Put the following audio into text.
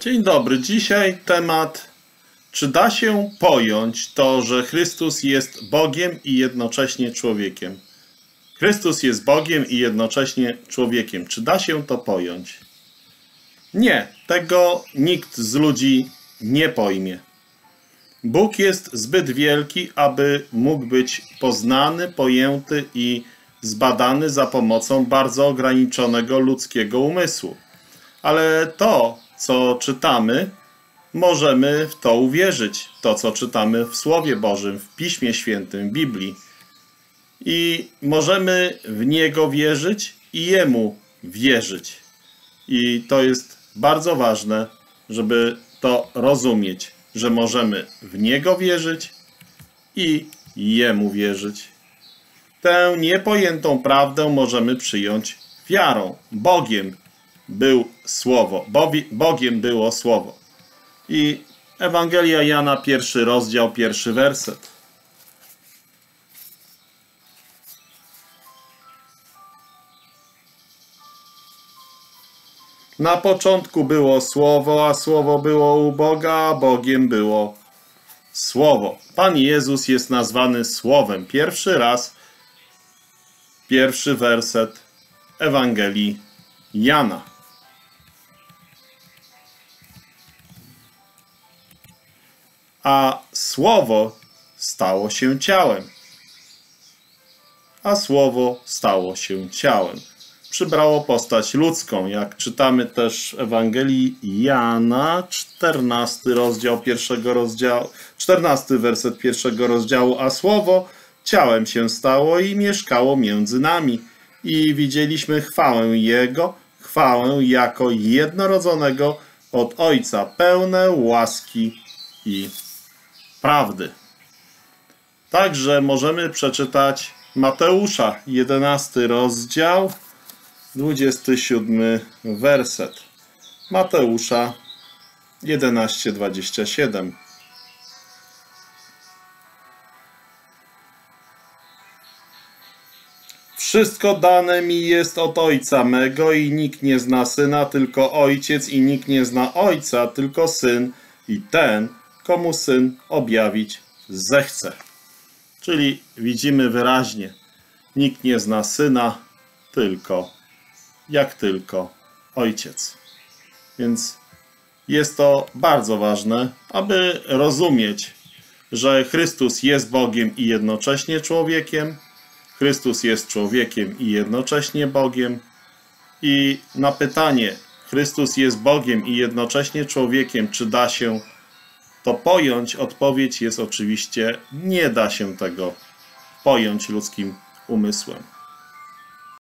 Dzień dobry. Dzisiaj temat, czy da się pojąć to, że Chrystus jest Bogiem i jednocześnie człowiekiem? Chrystus jest Bogiem i jednocześnie człowiekiem. Czy da się to pojąć? Nie, tego nikt z ludzi nie pojmie. Bóg jest zbyt wielki, aby mógł być poznany, pojęty i zbadany za pomocą bardzo ograniczonego ludzkiego umysłu. Ale to, co czytamy, możemy w to uwierzyć. To, co czytamy w Słowie Bożym, w Piśmie Świętym, w Biblii. I możemy w Niego wierzyć i Jemu wierzyć. I to jest bardzo ważne, żeby to rozumieć, że możemy w Niego wierzyć i Jemu wierzyć. Tę niepojętą prawdę możemy przyjąć wiarą. Bogiem był Słowo. Bogiem było Słowo. I Ewangelia Jana, pierwszy rozdział, pierwszy werset. Na początku było Słowo, a Słowo było u Boga, a Bogiem było Słowo. Pan Jezus jest nazwany Słowem. Pierwszy raz, pierwszy werset Ewangelii Jana. A Słowo stało się ciałem. A Słowo stało się ciałem przybrało postać ludzką. Jak czytamy też w Ewangelii Jana, 14 rozdział pierwszego rozdziału, 14 werset pierwszego rozdziału, a słowo ciałem się stało i mieszkało między nami. I widzieliśmy chwałę Jego, chwałę jako jednorodzonego od Ojca, pełne łaski i prawdy. Także możemy przeczytać Mateusza, 11 rozdział, 27 werset Mateusza 11:27 Wszystko dane mi jest od Ojca mego i nikt nie zna Syna, tylko Ojciec i nikt nie zna Ojca, tylko Syn i ten, komu Syn objawić zechce. Czyli widzimy wyraźnie, nikt nie zna Syna, tylko jak tylko Ojciec. Więc jest to bardzo ważne, aby rozumieć, że Chrystus jest Bogiem i jednocześnie człowiekiem, Chrystus jest człowiekiem i jednocześnie Bogiem. I na pytanie, Chrystus jest Bogiem i jednocześnie człowiekiem, czy da się to pojąć? Odpowiedź jest oczywiście, nie da się tego pojąć ludzkim umysłem.